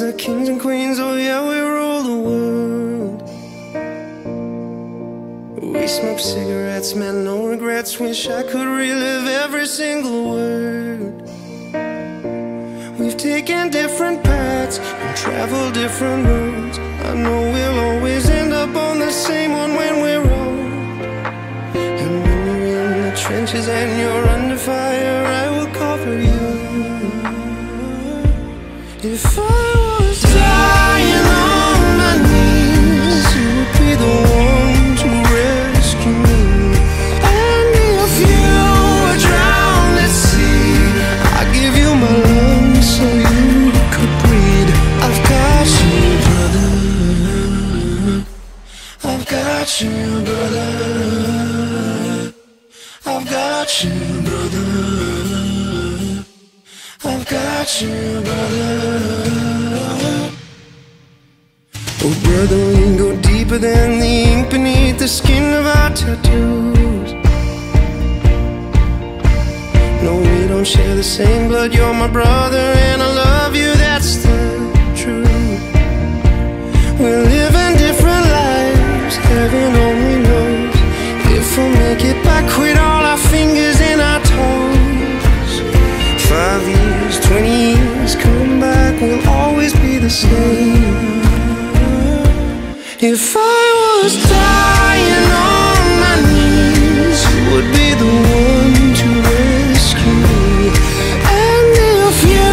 as the kings and queens, oh yeah, we rule the world. We smoke cigarettes, man, no regrets. Wish I could relive every single word. We've taken different paths and traveled different roads. I know we'll always end up on the same one when we're old. And when you're in the trenches and you're under fire I will cover you. If I got you, brother. I've got you, brother. Oh, brother, we go deeper than the ink beneath the skin of our tattoos. No, we don't share the same blood. You're my brother, and I love you. That's the same. If I was dying on my knees, you would be the one to rescue me. And if you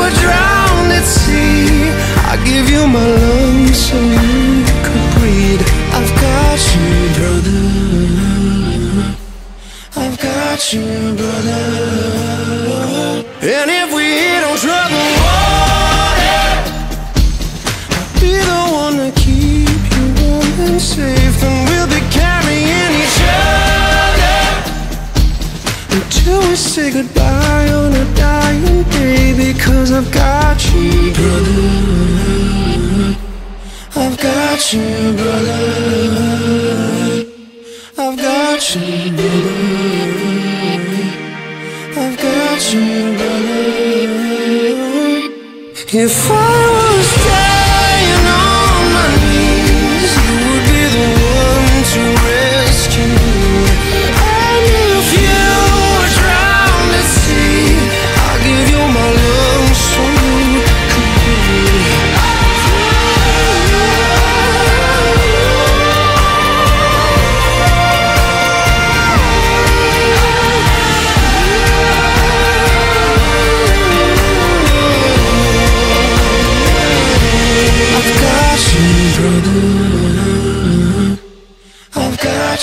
were drowned at sea, I'd give you my lungs so you could breathe. I've got you, brother. I've got you, brother. Safe. And we'll be carrying each other until we say goodbye on a dying day. Because I've got you, brother. I've got you, brother. I've got you, brother. I've got you, brother. If I was dying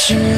you,